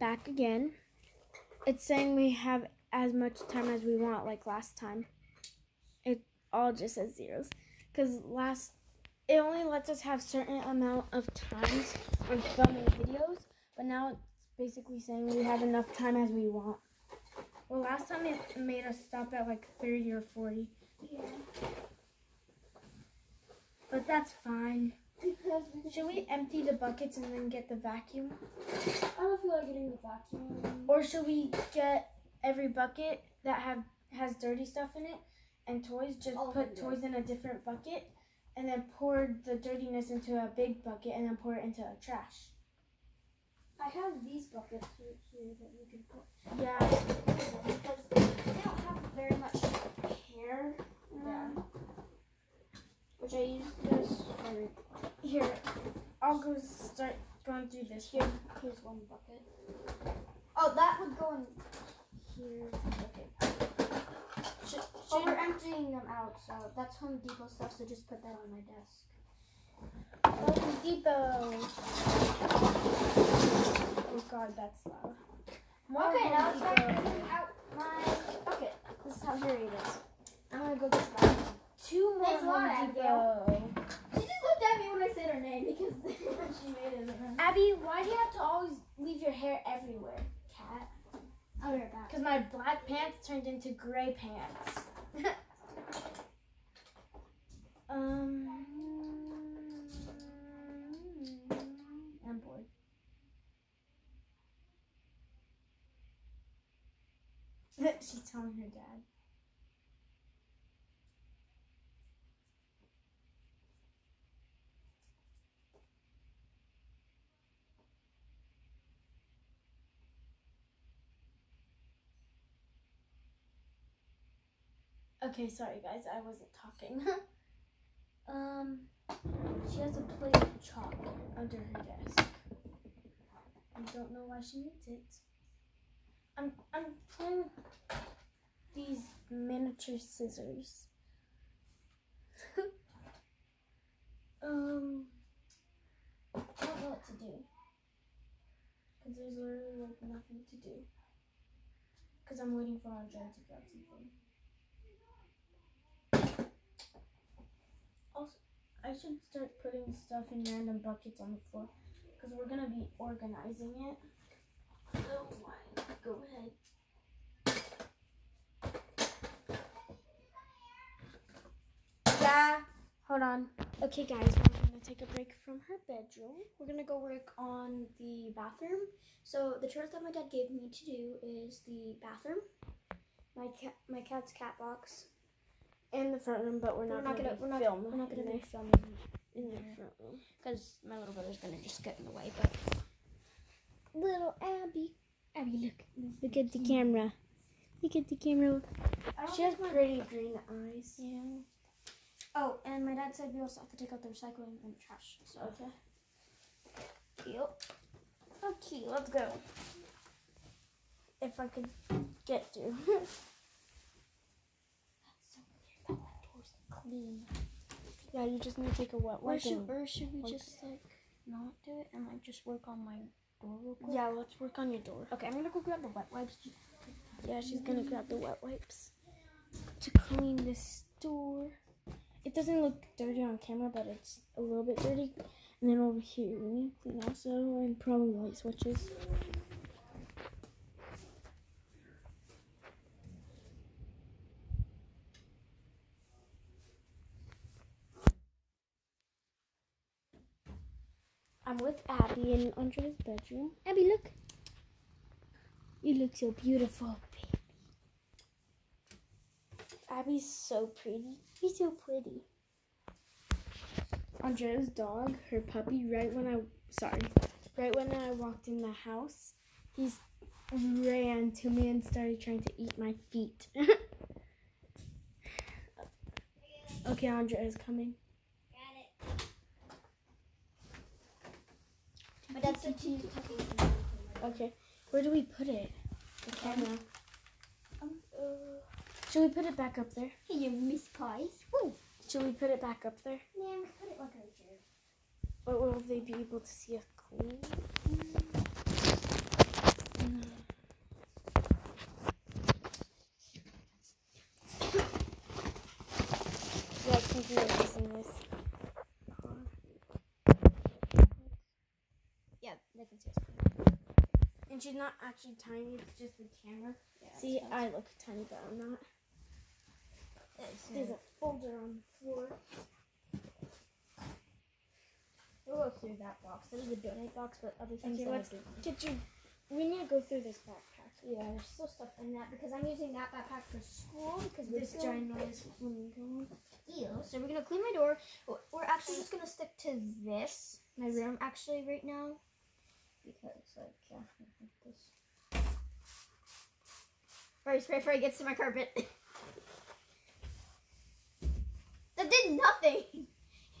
back again. It's saying we have as much time as we want, like last time. It all just says zeros. Because last, it only lets us have certain amount of times on filming videos. But now it's basically saying we have enough time as we want. Well, last time it made us stop at like 30 or 40. Yeah. But that's fine. Should we empty the buckets and then get the vacuum? I don't feel like getting the vacuum. Or should we get every bucket that have has dirty stuff in it and toys, just All put toys in a different bucket and then pour the dirtiness into a big bucket and then pour it into a trash. I have these buckets right here that you can put Yeah. because they don't have very much hair in them. Which I use this. Here, I'll go start going through this. Here, here's one bucket. Oh, that would go in here. Okay. Should, Oh, we're emptying them out, so that's Home Depot stuff. So just put that on my desk. Home Depot. Oh God, that's loud. More Okay, Home now it's time to Depot. clean out my bucket. This is how hairy it is. I'm gonna go get the vacuum. Two more Thanks a lot, Home Abigail. Depot. She just looked at me when I said her name because she made it. Abby, why do you have to always leave your hair everywhere, cat? I'll be right back. Because my black pants turned into gray pants. um, I'm bored. She's telling her dad. Okay, sorry guys, I wasn't talking. um, she has a plate of chalk under her desk. I don't know why she needs it. I'm I'm playing these miniature scissors. um, I don't know what to do because there's literally like nothing to do. Because I'm waiting for Andre to grab something. Also, I should start putting stuff in random buckets on the floor because we're gonna be organizing it. My, go ahead. Yeah, hold on. Okay, guys, we're gonna take a break from her bedroom. We're gonna go work on the bathroom. So the chores that my dad gave me to do is the bathroom, my cat, my cat's cat box. In the front room, but we're We're not, not gonna, gonna, we're not, film. we're not gonna in be there. filming in the there. front room. because my little brother's gonna just get in the way. But Little Abby. Abby, look. Look at the camera. Look at the camera. She has pretty green eyes. yeah. Oh, and my dad said we also have to take out the recycling and the trash. So Okay. cute. Okay, let's go. If I could get through. That's so weird that that door's clean. yeah, you just need to take a wet Or wipe. should, or should we just like not do it and like just work on my door real quick? Yeah, let's work on your door. Okay, I'm gonna go grab the wet wipes. Yeah, she's gonna grab the wet wipes to clean this door. It doesn't look dirty on camera, but it's a little bit dirty. And then over here, we need to clean also, and probably light switches. I'm with Abby in Andre's bedroom. Abby, look. You look so beautiful, baby. Abby's so pretty. She's so pretty. Andrea's dog, her puppy, right when I sorry, right when I walked in the house, he's ran to me and started trying to eat my feet. okay, Andrea is coming. Okay. Where do we put it? The camera. Um, uh, Should we put it back up there? Hey, you miss pies. Woo. Should we put it back up there? Yeah, we put it like right here. But will they be able to see us? Mm. Yeah, I think we're missing this. They can see us. And she's not actually tiny, it's just the camera. Yeah, See, I look tiny, but I'm not. There's a folder on the floor. We'll go through that box. There's a donate box, but other things Okay, that I let's didn't- get you. We need to go through this backpack. Yeah, there's still stuff in that because I'm using that backpack for school because we're This still ginormous flamingo. Ew. So we're gonna clean my door. We're- We're actually just gonna stick to this, my room, actually, right now, because like yeah, this. Fairy spray before it gets to my carpet. that did nothing.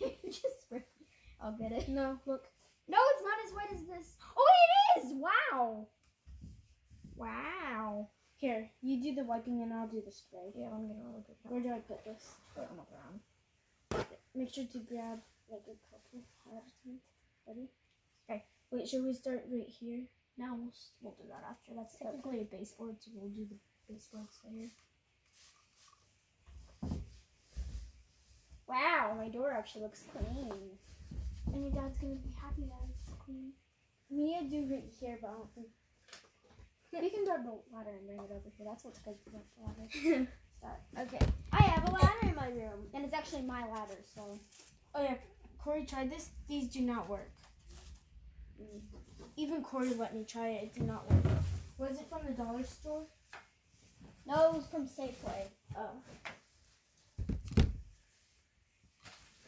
you just spray. I'll get it. No, look. No, it's not as wet as this. Oh, it is! Wow. Wow. Here, you do the wiping and I'll do the spray. Yeah, I'm gonna look at that. Where do I put this? Put it on the ground. Make sure to grab like a couple. Ready? Okay. Wait, should we start right here? No, we'll, we'll do that after. That's technically a baseboard, so we'll do the baseboards later. Wow, my door actually looks clean. And your dad's gonna be happy that it's clean. We need to do right here, but I don't think. You can grab the ladder and bring it over here. That's what's good about the ladder. Start. okay. I have a ladder in my room, and it's actually my ladder, so. Oh yeah, Corey tried this. These do not work. Even Corey let me try it. It did not work. Was it from the dollar store? No, it was from Safeway. Oh.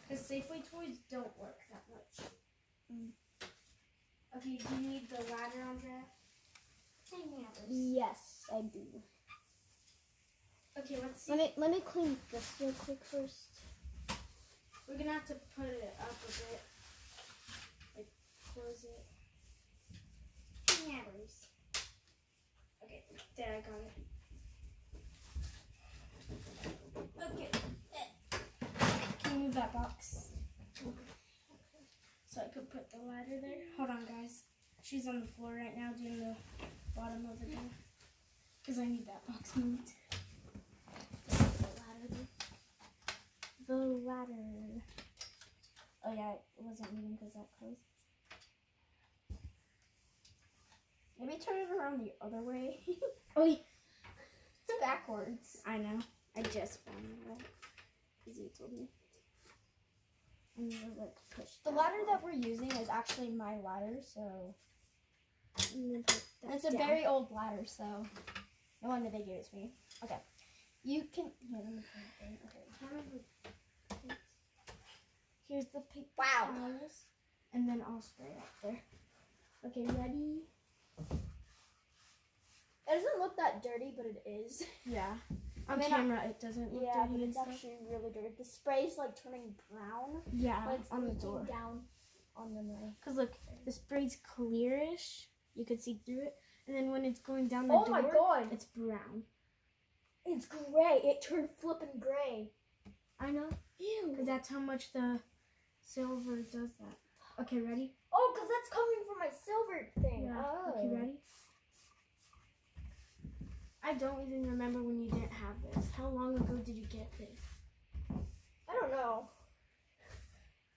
Because Safeway toys don't work that much. Mm. Okay, do you need the ladder, on Andrea? Yes, I do. Okay, let's see. Let me let me clean this real quick first. We're gonna have to put it up a bit. Close it. Hammers. Okay, there, I got it. Okay. Eh. Can you move that box? So I could put the ladder there. Hold on, guys. She's on the floor right now doing the bottom of the door. Because I need that box moved. The ladder. The ladder. Oh, yeah, it wasn't moving because that closed. Maybe turn it around the other way. Oh, yeah. it's backwards. I know. I just found it. Because you told me. And you were like, push The ladder one. that we're using is actually my ladder, so And then put that it's a very old ladder, so no wonder they gave it to me. Okay, you can. Here, let me put it there. Okay. Here's the paper Wow. towels, and then I'll spray it up there. Okay, ready? It doesn't look that dirty, but it is. Yeah. On I mean, I- camera, it doesn't look Yeah, dirty and it's stuff. actually really dirty. The spray's like turning brown, Yeah, but it's on the door. down on the knife. Cause look, the spray's clearish. You could see through it, and then when it's going down the Oh door, my god, it's brown. it's gray. It turned flippin' gray. I know, Ew. cause that's how much the silver does that. Okay, ready? Oh, cause that's coming my silver thing. Oh. Okay, ready? I don't even remember when you didn't have this. How long ago did you get this? I don't know.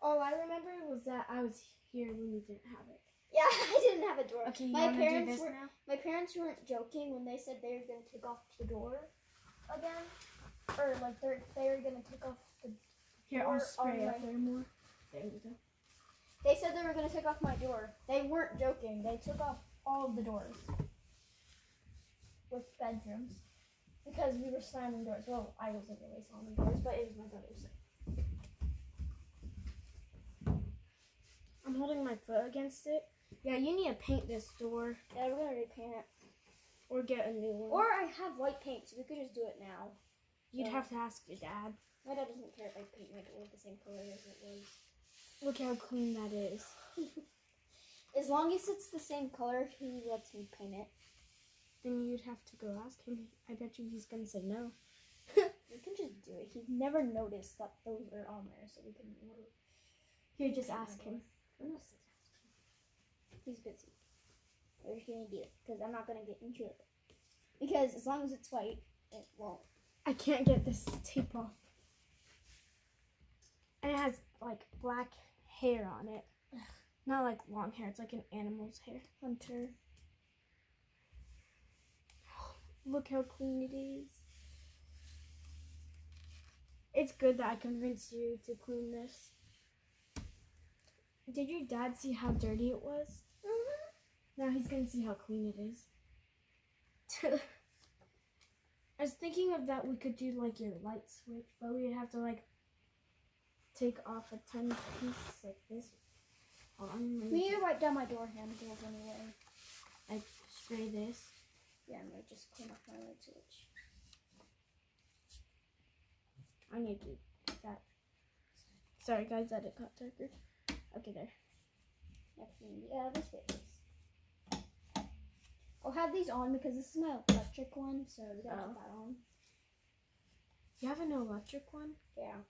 All I remember was that I was here when you didn't have it. Yeah, I didn't have a door. Okay, you my parents this were now? my parents weren't joking when they said they were gonna take off the door again, or like they're they were gonna take off the. Here, I'll spray up there more. There we go. They said they were gonna take off my door. They weren't joking. They took off all of the doors with bedrooms because we were slamming doors. Well, I wasn't really slamming doors, but it was my brother's. I'm holding my foot against it. Yeah, you need to paint this door Yeah, we're gonna repaint it. or get a new one. Or I have white paint, so we could just do it now. you'd have to ask your dad. My dad doesn't care if I paint my door the same color as it was. Look how clean that is. As long as it's the same color, he lets me paint it. Then you'd have to go ask him. I bet you he's gonna say no. We can just do it. He's never noticed that those are on there, so we can. Here, just oh ask him. He's busy. We're just gonna do it because I'm not gonna get into it. Because as long as it's white, it won't. I can't get this tape off. And it has like black hair on it. Not like long hair. It's like an animal's hair. Hunter. Look how clean it is. It's good that I convinced you to clean this. Did your dad see how dirty it was? Mm-hmm. Now he's gonna see how clean it is. I was thinking of that we could do like your light switch, but we'd have to like take off a tiny piece like this. We need to wipe down my door handles anyway. I spray this. Yeah, I'm gonna just clean up my light switch. I need to do that. Sorry guys that it got darker. Okay, there. Yeah, other space. I'll have these on because this is my electric one, so we gotta Oh. have that on. You have an electric one? Yeah.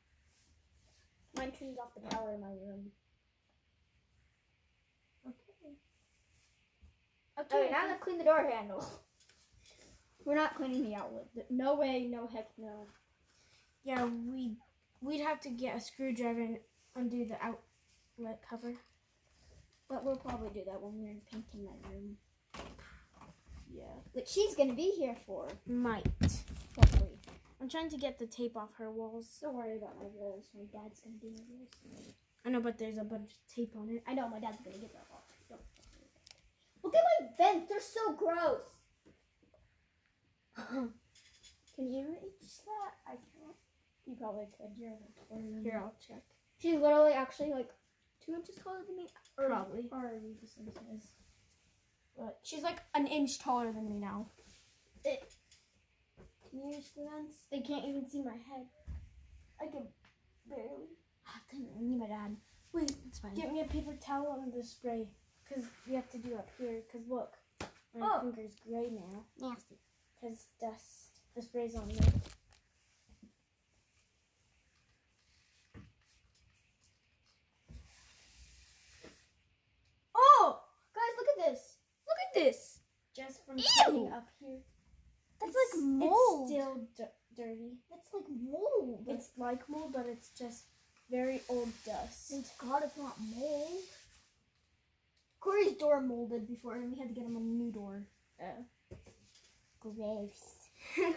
Mine turns off the power in my room. Okay. Okay, now let's clean the door handle. We're not cleaning the outlet. No way, no heck no. Yeah, we we'd have to get a screwdriver and undo the outlet cover. But we'll probably do that when we're painting my room. Yeah. Which she's gonna be here for, Might. I'm trying to get the tape off her walls. Don't worry about my walls. My dad's gonna do my walls. I know, but there's a bunch of tape on it. I know my dad's gonna get that off. Don't worry about it. Look at my vents. They're so gross. Can you reach that? I can't. You probably could. You're. Here, I'll check. She's literally actually like two inches taller than me. Or, Probably. Or the same size. But she's like an inch taller than me now. It, can you reach the vents? They can't even see my head. I can barely. Ah, I need my dad. Wait, It's fine. get me a paper towel and the spray. Because we have to do up here. Because look, my Oh. finger's gray now. Nasty. Because dust. The spray's on me. Oh! Guys, look at this. Look at this. Just from Ew! up here. That's It's- like mold. It's still d- dirty. That's like mold. It's like mold, but it's just very old dust. Thank God it's not mold. Corey's door molded before, and we had to get him a new door. Oh. Gross.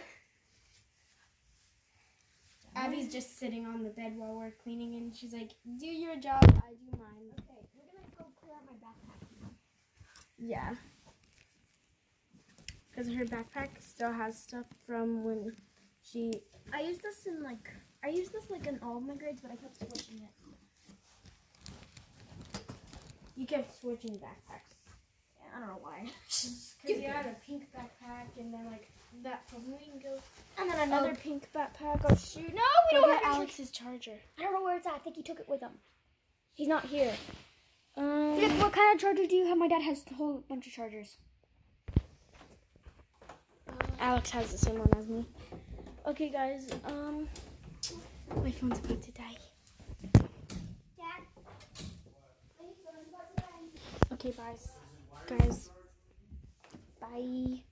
Abby's just sitting on the bed while we're cleaning, and she's like, "Do your job, I do mine." Okay, we're gonna go clear out my backpack. Yeah. Because her backpack still has stuff from when she. I used this in like I used this like in all of my grades, but I kept switching it. You kept switching backpacks. Yeah, I don't know why. Because you had a pink backpack, and then like that flamingo. And then Another another. pink backpack. Oh shoot! No, we don't have Alex's charger. I don't know where it's at. I think he took it with him. He's not here. Um, what kind of charger do you have? My dad has a whole bunch of chargers. Alex has the same one as me. Okay, guys. Um, my phone's about to die. Okay, bye, guys. Bye.